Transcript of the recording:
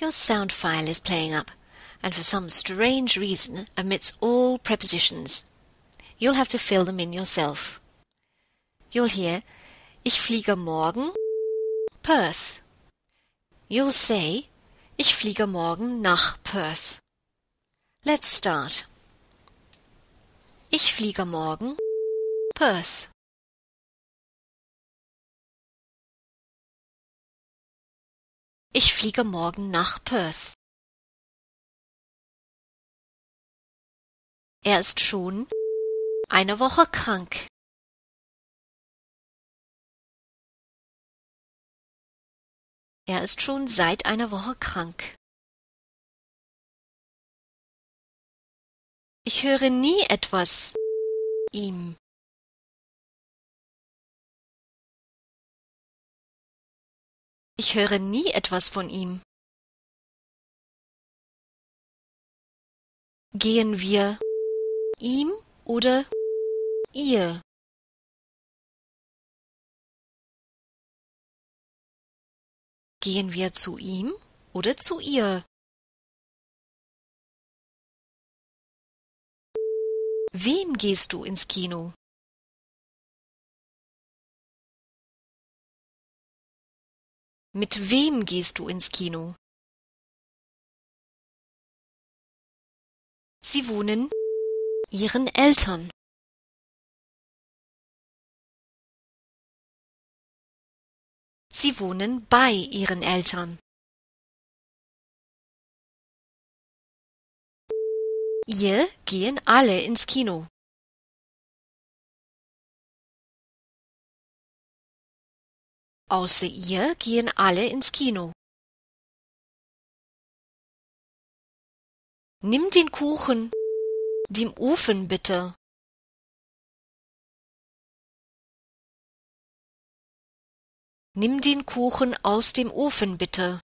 Your sound file is playing up, and for some strange reason omits all prepositions. You'll have to fill them in yourself. You'll hear, Ich fliege morgen Perth. You'll say, Ich fliege morgen nach Perth. Let's start. Ich fliege morgen Perth. Ich fliege morgen nach Perth. Er ist schon eine Woche krank. Er ist schon seit einer Woche krank. Ich höre nie etwas ihm. Ich höre nie etwas von ihm. Gehen wir ihm oder ihr? Gehen wir zu ihm oder zu ihr? Wem gehst du ins Kino? Mit wem gehst du ins Kino? Sie wohnen ihren Eltern. Sie wohnen bei ihren Eltern. Ihr gehen alle ins Kino. Außer ihr gehen alle ins Kino. Nimm den Kuchen dem Ofen bitte. Nimm den Kuchen aus dem Ofen bitte.